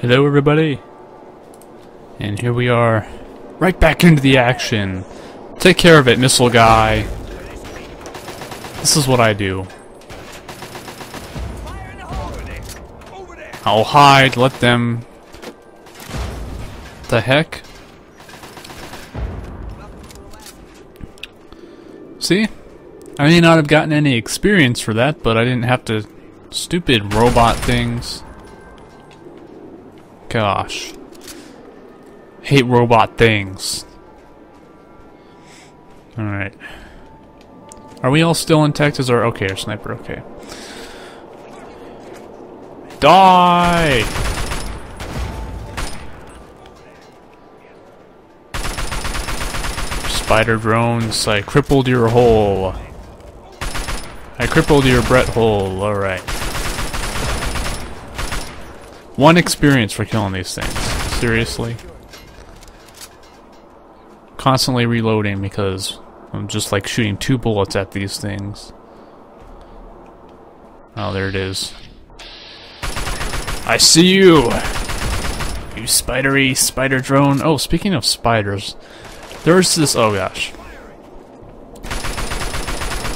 Hello everybody! And here we are, right back into the action. Take care of it, missile guy. This is what I do. I'll hide, let them... The heck? See? I may not have gotten any experience for that, but I didn't have to... Stupid robot things. Gosh. Hate robot things. Alright. Are we all still in Texas or okay, our sniper, okay. Die! Spider drones, I crippled your hole. I crippled your Brett hole, alright. One experience for killing these things. Seriously? Constantly reloading because I'm just like shooting two bullets at these things. Oh, there it is. I see you! You spidery spider drone. Oh, speaking of spiders, there's this. Oh gosh.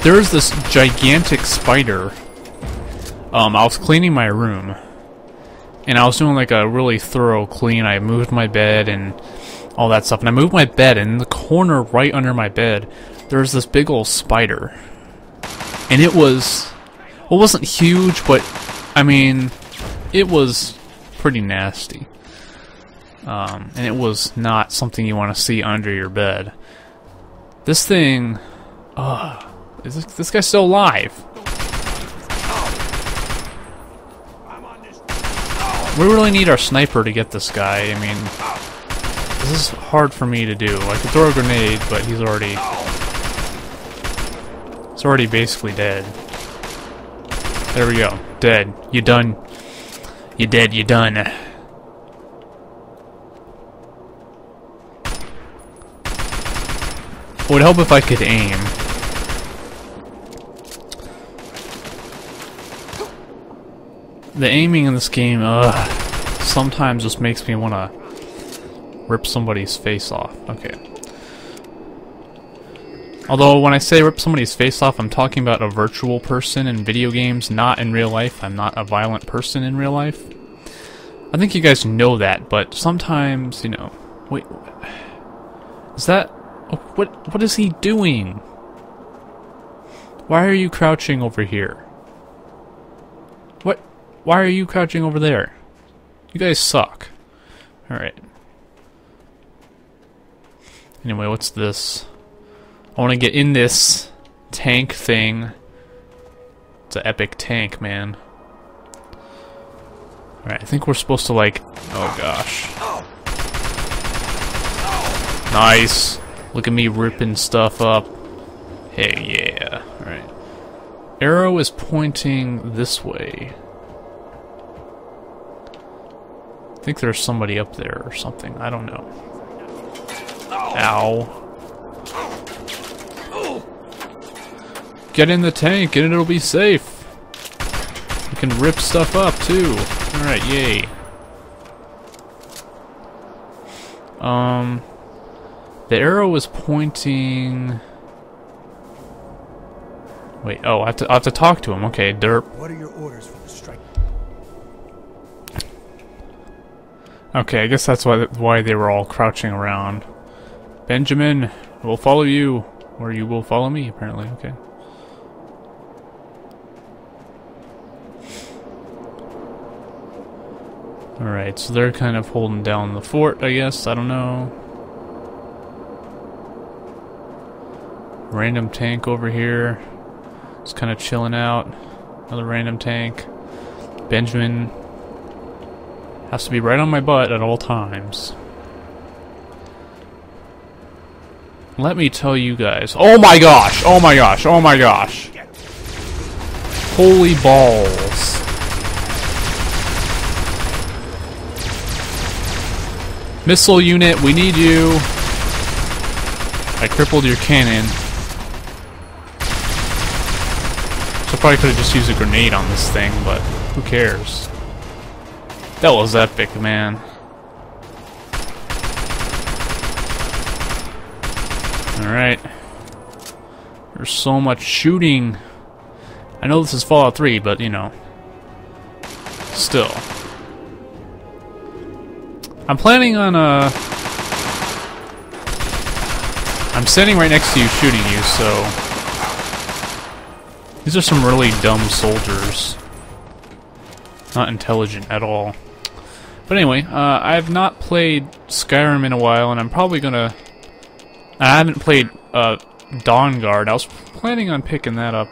There's this gigantic spider. Um, I was cleaning my room and I was doing like a really thorough clean. I moved my bed and all that stuff. And I moved my bed, and in the corner right under my bed, there was this big old spider. And it was, well, it wasn't huge, but I mean, it was pretty nasty. Um, and it was not something you want to see under your bed. This thing, uh, is this, this guy still alive? We really need our sniper to get this guy. I mean, this is hard for me to do. I could throw a grenade, but he's already... He's already basically dead. There we go. Dead. You done. You dead, you done. Would help if I could aim. The aiming in this game, ugh, sometimes just makes me want to rip somebody's face off. Okay. Although, when I say rip somebody's face off, I'm talking about a virtual person in video games, not in real life. I'm not a violent person in real life. I think you guys know that, but sometimes, you know... Wait... Is that... What, what is he doing? Why are you crouching over here? Why are you crouching over there? You guys suck. Alright. Anyway, what's this? I want to get in this tank thing. It's an epic tank, man. Alright, I think we're supposed to like... Oh gosh. Nice. Look at me ripping stuff up. Hey, yeah. Alright. Arrow is pointing this way. I think there's somebody up there or something. I don't know. Ow. Get in the tank and it'll be safe. You can rip stuff up too. Alright, yay. Um, the arrow is pointing... Wait, oh, I have to, I have to talk to him. Okay, derp. What are your orders Okay, I guess that's why why they were all crouching around. Benjamin, we'll follow you, or you will follow me. Apparently, okay. All right, so they're kind of holding down the fort, I guess. I don't know. Random tank over here. It's kind of chilling out. Another random tank. Benjamin has to be right on my butt at all times. Let me tell you guys. Oh my gosh! Oh my gosh! Oh my gosh! Holy balls. Missile unit, we need you. I crippled your cannon. So I probably could have just used a grenade on this thing, but who cares? That was epic, man. Alright. There's so much shooting. I know this is Fallout 3, but, you know. Still. I'm planning on, uh... I'm standing right next to you shooting you, so... These are some really dumb soldiers. Not intelligent at all. But anyway, uh, I have not played Skyrim in a while, and I'm probably gonna... I haven't played uh, Dawnguard. I was planning on picking that up.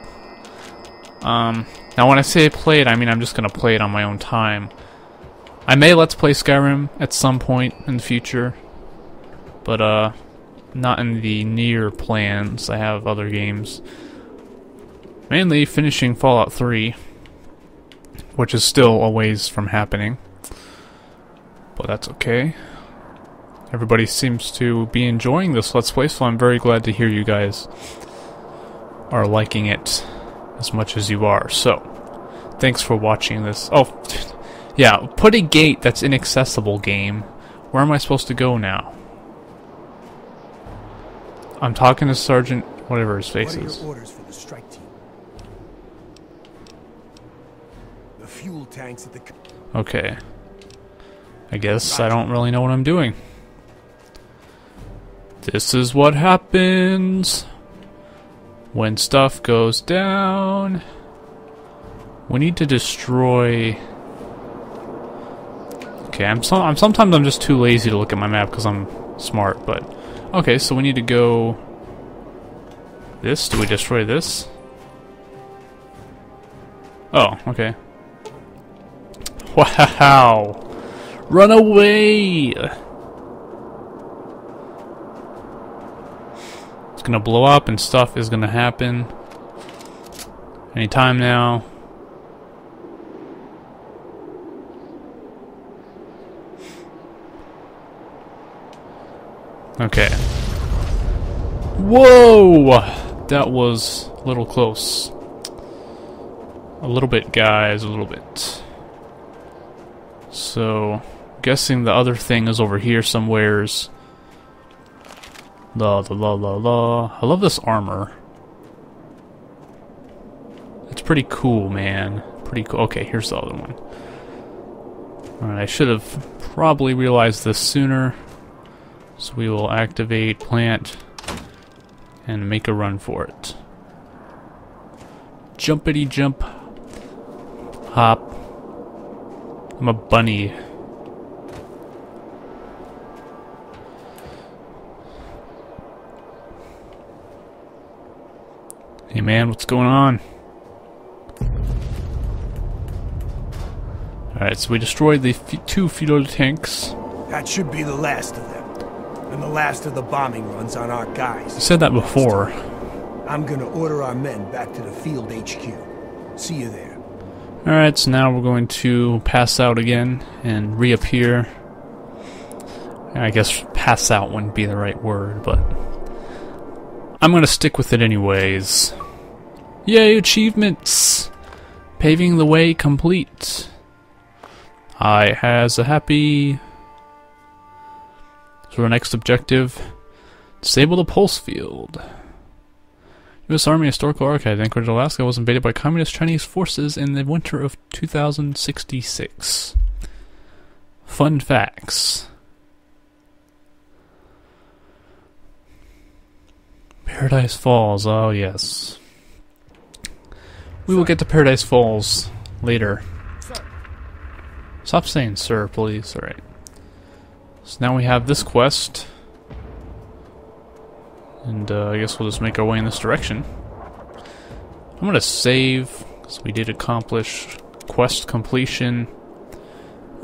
Um, now when I say play it, I mean I'm just gonna play it on my own time. I may let's play Skyrim at some point in the future, but uh, not in the near plans. I have other games. Mainly finishing Fallout 3, which is still a ways from happening. But that's okay. Everybody seems to be enjoying this Let's Play, so I'm very glad to hear you guys are liking it as much as you are. So, thanks for watching this. Oh, yeah, put a gate that's inaccessible, game. Where am I supposed to go now? I'm talking to Sergeant, whatever his face What is. orders for the strike team? The fuel tanks at the. Okay. I guess I don't really know what I'm doing. This is what happens when stuff goes down. We need to destroy. Okay, I'm so I'm sometimes I'm just too lazy to look at my map because I'm smart, but okay. So we need to go. This? Do we destroy this? Oh, okay. Wow! Run away! It's gonna blow up and stuff is gonna happen. Anytime now. Okay. Whoa! That was a little close. A little bit, guys, a little bit. So, guessing the other thing is over here somewheres. La la la la la. I love this armor. It's pretty cool, man. Pretty cool. Okay, here's the other one. Alright, I should have probably realized this sooner. So we will activate plant and make a run for it. Jumpity jump. Hop. I'm a bunny. Hey man, what's going on? Alright, so we destroyed the f two fuel tanks. That should be the last of them. And the last of the bombing runs on our You guys. said that before. I'm gonna order our men back to the field HQ. See you there. Alright, so now we're going to pass out again and reappear. I guess pass out wouldn't be the right word, but I'm gonna stick with it anyways. Yay, achievements! Paving the way complete. I has a happy. So our next objective: disable the pulse field. U.S. Army Historical Archive, Anchorage, Alaska, was invaded by Communist Chinese forces in the winter of 2066. Fun facts. Paradise Falls, oh yes. We will get to Paradise Falls later. Stop saying sir, please. Alright. So now we have this quest. And uh, I guess we'll just make our way in this direction. I'm gonna save, because we did accomplish quest completion.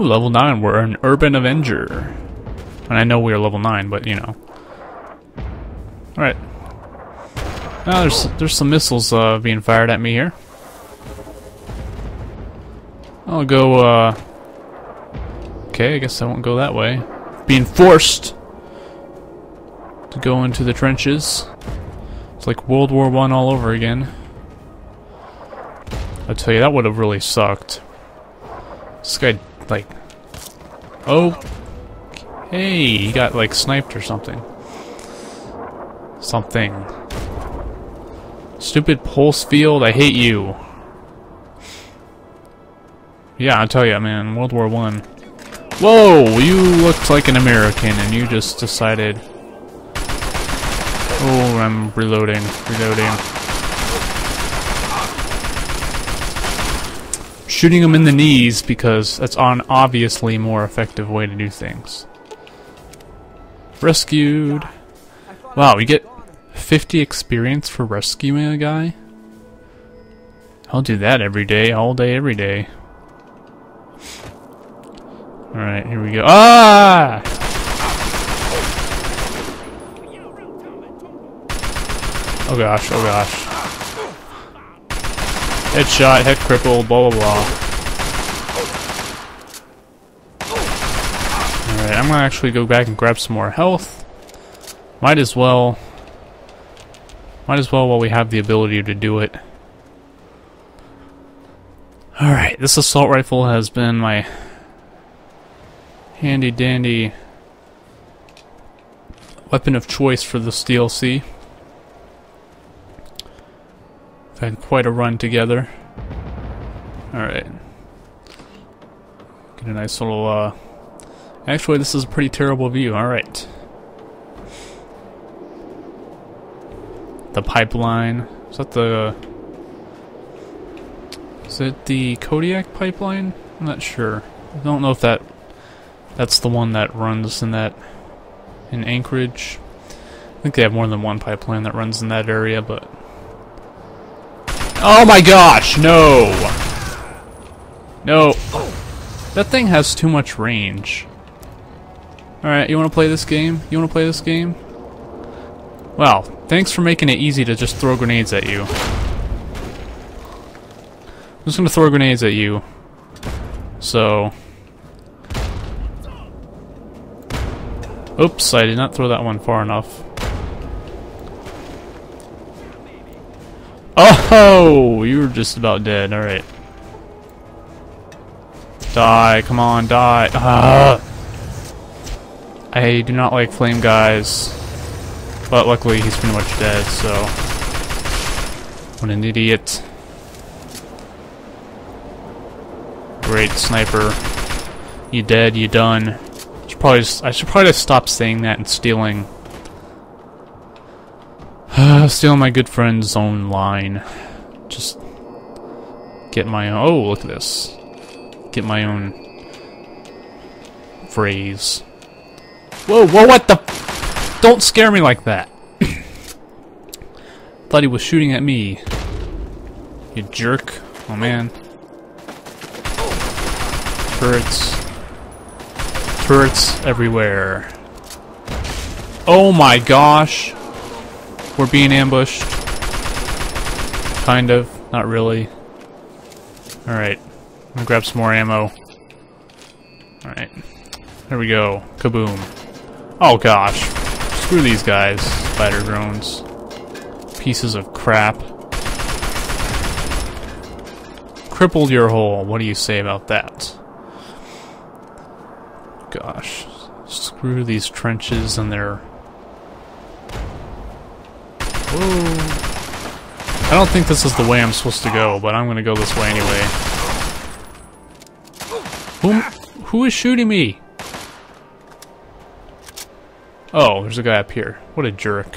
Ooh, level 9, we're an Urban Avenger. And I know we are level 9, but you know. Alright. Now there's there's some missiles uh, being fired at me here. I'll go, uh... Okay, I guess I won't go that way. Being forced to go into the trenches. It's like World War One all over again. I tell you, that would have really sucked. This guy, like, Oh. Hey, he got like sniped or something. Something. Stupid pulse field, I hate you. Yeah, I tell you, man, World War One. Whoa, you looked like an American, and you just decided. Oh, I'm reloading, reloading. Shooting him in the knees because that's an obviously more effective way to do things. Rescued. Wow, we get 50 experience for rescuing a guy? I'll do that every day, all day, every day. Alright, here we go. Ah! Oh gosh, oh gosh. Headshot, head crippled, blah blah blah. Alright, I'm gonna actually go back and grab some more health. Might as well. Might as well while we have the ability to do it. Alright, this assault rifle has been my handy dandy weapon of choice for this DLC. I've had quite a run together. Alright. Get a nice little, uh... Actually, this is a pretty terrible view. Alright. The pipeline. Is that the... Is it the Kodiak pipeline? I'm not sure. I don't know if that that's the one that runs in that in Anchorage. I think they have more than one pipeline that runs in that area, but Oh my gosh, no. No. That thing has too much range. Alright, you wanna play this game? You wanna play this game? Well, thanks for making it easy to just throw grenades at you. I'm just gonna throw grenades at you. So Oops, I did not throw that one far enough. Oh, you were just about dead. Alright. Die, come on, die. Ah. I do not like flame guys. But luckily he's pretty much dead, so... What an idiot. Great sniper. You dead, you done should probably just, I should probably stop saying that and stealing stealing my good friend's own line. Just get my own. Oh, look at this. Get my own phrase. Whoa, whoa, what the? Don't scare me like that. Thought he was shooting at me. You jerk. Oh man. Turrets. Turrets everywhere. Oh my gosh! We're being ambushed. Kind of. Not really. Alright. I'm gonna grab some more ammo. Alright. There we go. Kaboom. Oh gosh. Screw these guys. Spider drones. Pieces of crap. Crippled your hole. What do you say about that? Gosh. Screw these trenches and their... Whoa. I don't think this is the way I'm supposed to go, but I'm gonna go this way anyway. Who, who is shooting me? Oh, there's a guy up here. What a jerk.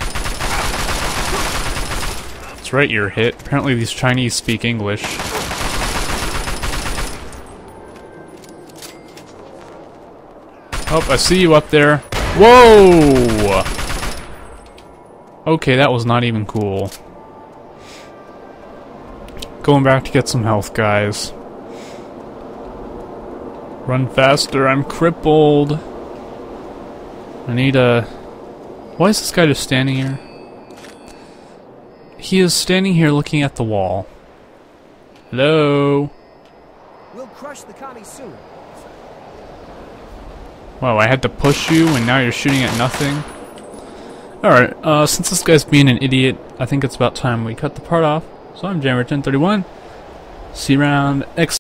That's right, you're hit. Apparently these Chinese speak English. Oh, I see you up there. Whoa! Okay, that was not even cool. Going back to get some health, guys. Run faster, I'm crippled. I need a... Why is this guy just standing here? He is standing here looking at the wall. Hello? We'll crush the commie soon. Wow, I had to push you and now you're shooting at nothing? Alright, uh, since this guy's being an idiot, I think it's about time we cut the part off. So I'm Jammer1031. C-Round, X